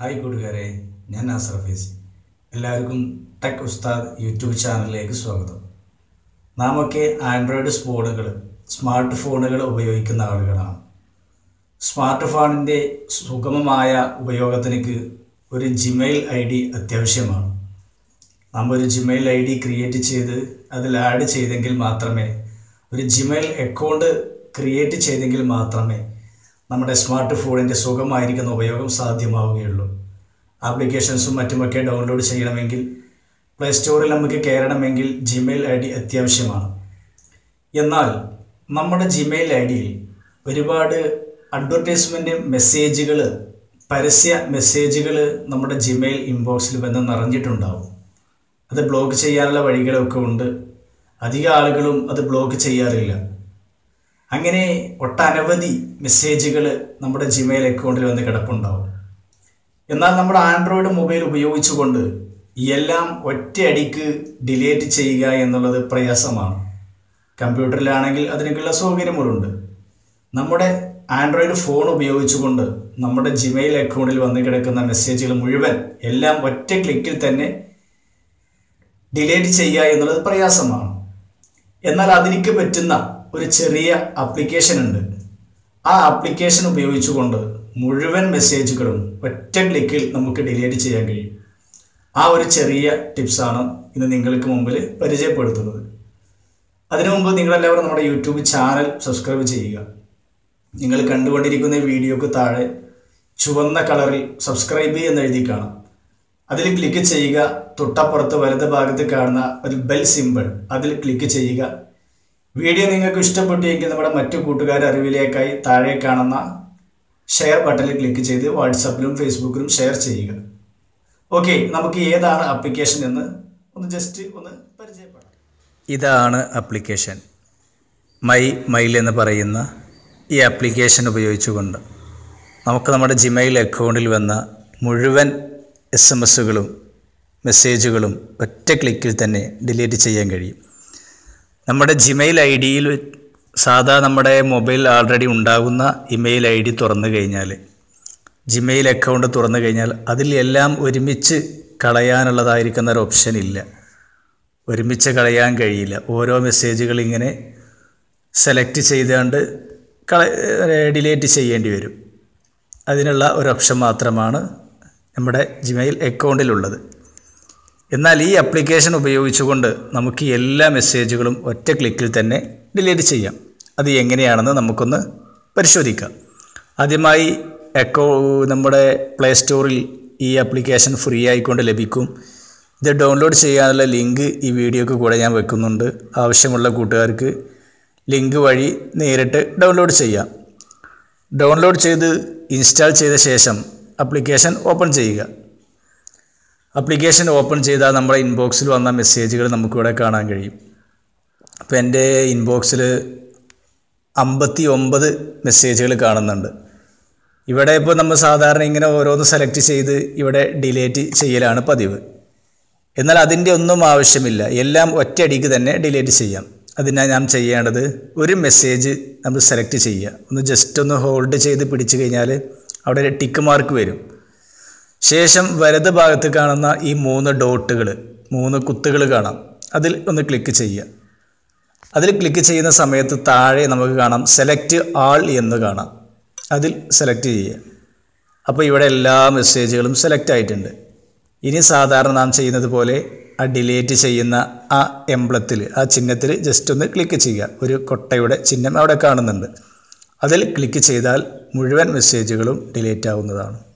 Hi കൂട്ടുകാരെ ഞാൻ നാസർ ഫേസി എല്ലാവർക്കും ടെക് ഉസ്താദ് യൂട്യൂബ് ചാനലിലേക്ക് സ്വാഗതം. നാമൊക്കെ ആൻഡ്രോയിഡ് ഫോണുകൾ സ്മാർട്ട് ഫോണുകൾ ഉപയോഗിക്കുന്ന ആളുകളാണ്. സ്മാർട്ട് ഫോണിന്റെ സുഗമമായ ഉപയോഗത്തിനേക്ക് ഒരു ജിമെയിൽ ഐ ഡി അത്യാവശ്യമാണ്. നമ്മൾ ഒരു ജിമെയിൽ ഐ ഡി ക്രിയേറ്റ് ചെയ്ത് അതിൽ ആഡ് ചെയ്തെങ്കിൽ മാത്രമേ ഒരു ജിമെയിൽ അക്കൗണ്ട് ക്രിയേറ്റ് ചെയ്തെങ്കിൽ മാത്രമേ നമ്മുടെ സ്മാർട്ട് ഫോണിന്റെ സുഖമായിരിക്കുന്ന ഉപയോഗം സാധ്യമാവുകയുള്ളൂ. ആപ്ലിക്കേഷൻസും മറ്റുമൊക്കെ ഡൗൺലോഡ് ചെയ്യണമെങ്കിൽ പ്ലേ സ്റ്റോറിൽ നമുക്ക് കയറണമെങ്കിൽ ജിമെയിൽ ഐ ഡി അത്യാവശ്യമാണ്. എന്നാൽ നമ്മുടെ ജിമെയിൽ ഐ ഡിയിൽ ഒരുപാട് അഡ്വർടൈസ്മെന്റ് മെസ്സേജുകൾ പരസ്യ മെസ്സേജുകൾ നമ്മുടെ ജിമെയിൽ ഇൻബോക്സിൽ വന്ന് നിറഞ്ഞിട്ടുണ്ടാവും. അത് ബ്ലോക്ക് ചെയ്യാനുള്ള വഴികളൊക്കെ ഉണ്ട്. അധിക ആളുകളും അത് ബ്ലോക്ക് ചെയ്യാറില്ല. അങ്ങനെ ഒട്ടനവധി മെസ്സേജുകൾ നമ്മുടെ ജിമെയിൽ അക്കൗണ്ടിൽ വന്ന് കിടപ്പുണ്ടാവും. എന്നാൽ നമ്മുടെ ആൻഡ്രോയിഡ് മൊബൈൽ ഉപയോഗിച്ചുകൊണ്ട് എല്ലാം ഒറ്റയടിക്ക് ഡിലീറ്റ് ചെയ്യുക എന്നുള്ളത് പ്രയാസമാണ്. കമ്പ്യൂട്ടറിലാണെങ്കിൽ അതിനൊക്കെയുള്ള സൗകര്യങ്ങളുണ്ട്. നമ്മുടെ ആൻഡ്രോയിഡ് ഫോൺ ഉപയോഗിച്ചുകൊണ്ട് നമ്മുടെ ജിമെയിൽ അക്കൗണ്ടിൽ വന്ന് കിടക്കുന്ന മെസ്സേജുകൾ മുഴുവൻ എല്ലാം ഒറ്റ ക്ലിക്കിൽ തന്നെ ഡിലീറ്റ് ചെയ്യുക എന്നുള്ളത് പ്രയാസമാണ്. എന്നാൽ അതിലേക്ക് പറ്റുന്ന ഒരു ചെറിയ ആപ്ലിക്കേഷൻ ഉണ്ട്. ആ ആപ്ലിക്കേഷൻ ഉപയോഗിച്ചുകൊണ്ട് മുഴുവൻ മെസ്സേജുകളും ഒറ്റ ക്ലിക്കിൽ നമുക്ക് ഡിലീറ്റ് ചെയ്യാൻ കഴിയും. ആ ഒരു ചെറിയ ടിപ്സാണ് ഇന്ന് നിങ്ങൾക്ക് മുമ്പിൽ പരിചയപ്പെടുത്തുന്നത്. അതിനു മുമ്പ് നിങ്ങളെല്ലാവരും നമ്മുടെ യൂട്യൂബ് ചാനൽ സബ്സ്ക്രൈബ് ചെയ്യുക. നിങ്ങൾ കണ്ടുകൊണ്ടിരിക്കുന്ന വീഡിയോക്ക് താഴെ ചുവന്ന കളറിൽ സബ്സ്ക്രൈബ് എന്ന് എഴുതി കാണാം. അതിൽ ക്ലിക്ക് ചെയ്യുക. തൊട്ടപ്പുറത്ത് വലത് ഭാഗത്ത് കാണുന്ന ഒരു ബെൽ സിമ്പിൾ അതിൽ ക്ലിക്ക് ചെയ്യുക. വീഡിയോ നിങ്ങൾക്ക് ഇഷ്ടപ്പെട്ടുവെങ്കിൽ നമ്മുടെ മറ്റു കൂട്ടുകാർ അറിവിലേക്കായി താഴെ കാണുന്ന ഷെയർ ബട്ടണിൽ ക്ലിക്ക് ചെയ്ത് വാട്സപ്പിലും ഫേസ്ബുക്കിലും ഷെയർ ചെയ്യുക. ഓക്കെ നമുക്ക് ഏതാണ് ആപ്ലിക്കേഷൻ എന്ന് ഒന്ന് ജസ്റ്റ് ഒന്ന് പരിചയപ്പെടാം. ഇതാണ് ആപ്ലിക്കേഷൻ മൈ മൈൽ എന്ന് പറയുന്ന ഈ ആപ്ലിക്കേഷൻ ഉപയോഗിച്ചുകൊണ്ട് നമുക്ക് നമ്മുടെ ജിമെയിൽ അക്കൗണ്ടിൽ വന്ന മുഴുവൻ എസ് എം എസുകളും മെസ്സേജുകളും ഒറ്റ ക്ലിക്കിൽ തന്നെ ഡിലീറ്റ് ചെയ്യാൻ കഴിയും. നമ്മുടെ ജിമെയിൽ ഐ ഡിയിൽ സാധാ നമ്മുടെ മൊബൈൽ ഓൾറെഡി ഉണ്ടാകുന്ന ഇമെയിൽ ഐ ഡി തുറന്നു കഴിഞ്ഞാൽ ജിമെയിൽ അക്കൗണ്ട് തുറന്നു കഴിഞ്ഞാൽ അതിൽ എല്ലാം ഒരുമിച്ച് കളയാനുള്ളതായിരിക്കുന്ന ഒരു ഓപ്ഷൻ ഇല്ല. ഒരുമിച്ച് കളയാൻ കഴിയില്ല. ഓരോ മെസ്സേജുകൾ ഇങ്ങനെ സെലക്ട് ചെയ്തുകൊണ്ട് കള ഡിലേറ്റ് ചെയ്യേണ്ടി വരും. അതിനുള്ള ഒരു ഓപ്ഷൻ മാത്രമാണ് നമ്മുടെ ജിമെയിൽ അക്കൗണ്ടിലുള്ളത് എന്നാൽ ഈ ആപ്ലിക്കേഷൻ ഉപയോഗിച്ചുകൊണ്ട് നമുക്ക് എല്ലാ മെസ്സേജുകളും ഒറ്റ ക്ലിക്കിൽ തന്നെ ഡിലീറ്റ് ചെയ്യാം. അത് എങ്ങനെയാണെന്ന് നമുക്കൊന്ന് പരിശോധിക്കാം. ആദ്യമായി എക്കോ നമ്മുടെ പ്ലേ സ്റ്റോറിൽ ഈ ആപ്ലിക്കേഷൻ ഫ്രീ ആയിക്കൊണ്ട് ലഭിക്കും. ഇത് ഡൗൺലോഡ് ചെയ്യാനുള്ള ലിങ്ക് ഈ വീഡിയോക്ക് കൂടെ ഞാൻ വെക്കുന്നുണ്ട്. ആവശ്യമുള്ള കൂട്ടുകാർക്ക് ലിങ്ക് വഴി നേരിട്ട് ഡൗൺലോഡ് ചെയ്യാം. ഡൗൺലോഡ് ചെയ്ത് ഇൻസ്റ്റാൾ ചെയ്ത ശേഷം ആപ്ലിക്കേഷൻ ഓപ്പൺ ചെയ്യുക. ആപ്ലിക്കേഷൻ ഓപ്പൺ ചെയ്താൽ നമ്മുടെ ഇൻബോക്സിൽ വന്ന മെസ്സേജുകൾ നമുക്കിവിടെ കാണാൻ കഴിയും. അപ്പോൾ എന്റെ ഇൻബോക്സിൽ അമ്പത്തി ഒമ്പത് മെസ്സേജുകൾ കാണുന്നുണ്ട്. ഇവിടെ ഇപ്പോൾ നമ്മൾ സാധാരണ ഇങ്ങനെ ഓരോന്ന് സെലക്ട് ചെയ്ത് ഇവിടെ ഡിലേറ്റ് ചെയ്യലാണ് പതിവ്. എന്നാൽ അതിന്റെ ഒന്നും ആവശ്യമില്ല. എല്ലാം ഒറ്റയടിക്ക് തന്നെ ഡിലേറ്റ് ചെയ്യാം. അതിനായി നാം ചെയ്യേണ്ടത് ഒരു മെസ്സേജ് നമ്മൾ സെലക്ട് ചെയ്യുക. ഒന്ന് ജസ്റ്റ് ഒന്ന് ഹോൾഡ് ചെയ്ത് പിടിച്ചു കഴിഞ്ഞാൽ അവിടെ ടിക്ക് മാർക്ക് വരും. ശേഷം വലത് ഭാഗത്ത് കാണുന്ന ഈ മൂന്ന് ഡോട്ടുകൾ മൂന്ന് കുത്തുകൾ കാണാം. അതിൽ ഒന്ന് ക്ലിക്ക് ചെയ്യുക. അതിൽ ക്ലിക്ക് ചെയ്യുന്ന സമയത്ത് താഴെ നമുക്ക് കാണാം സെലക്ട് ആൾ എന്ന് കാണാം. അതിൽ സെലക്ട് ചെയ്യുക. അപ്പോൾ ഇവിടെ എല്ലാ മെസ്സേജുകളും സെലക്ട് ആയിട്ടുണ്ട്. ഇനി സാധാരണ നാം ചെയ്യുന്നത് പോലെ ആ ഡിലീറ്റ് ചെയ്യുന്ന ആ എംബ്ലത്തിൽ ആ ചിഹ്നത്തിൽ ജസ്റ്റ് ഒന്ന് ക്ലിക്ക് ചെയ്യുക. ഒരു കൊട്ടയുടെ ചിഹ്നം അവിടെ കാണുന്നുണ്ട്. അതിൽ ക്ലിക്ക് ചെയ്താൽ മുഴുവൻ മെസ്സേജുകളും ഡിലീറ്റ് ആവുന്നതാണ്.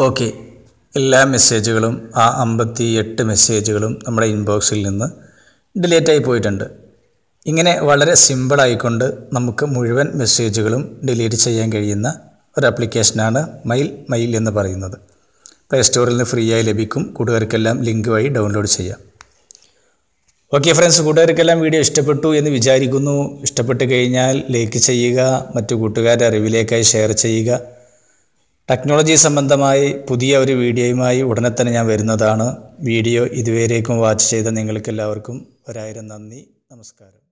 ഓക്കെ. എല്ലാ മെസ്സേജുകളും ആ അമ്പത്തി എട്ട് മെസ്സേജുകളും നമ്മുടെ ഇൻബോക്സിൽ നിന്ന് ഡിലീറ്റ് ആയി പോയിട്ടുണ്ട്. ഇങ്ങനെ വളരെ സിമ്പിളായിക്കൊണ്ട് നമുക്ക് മുഴുവൻ മെസ്സേജുകളും ഡിലീറ്റ് ചെയ്യാൻ കഴിയുന്ന ഒരു ആപ്ലിക്കേഷനാണ് മൈൽ മൈൽ എന്ന് പറയുന്നത്. പ്ലേ സ്റ്റോറിൽ നിന്ന് ഫ്രീ ആയി ലഭിക്കും. കൂട്ടുകാർക്കെല്ലാം ലിങ്ക് വഴി ഡൗൺലോഡ് ചെയ്യാം. ഓക്കെ ഫ്രണ്ട്സ് കൂട്ടുകാർക്കെല്ലാം വീഡിയോ ഇഷ്ടപ്പെട്ടു എന്ന് വിചാരിക്കുന്നു. ഇഷ്ടപ്പെട്ട് കഴിഞ്ഞാൽ ലൈക്ക് ചെയ്യുക മറ്റു കൂട്ടുകാരുടെ അറിവിലേക്കായി ഷെയർ ചെയ്യുക. ടെക്നോളജി സംബന്ധമായി പുതിയ ഒരു വീഡിയോയുമായി ഉടനെ തന്നെ ഞാൻ വരുന്നതാണ്. വീഡിയോ ഇതുവരേക്കും വാച്ച് ചെയ്ത നിങ്ങൾക്കെല്ലാവർക്കും ഒരായിരം നന്ദി. നമസ്കാരം.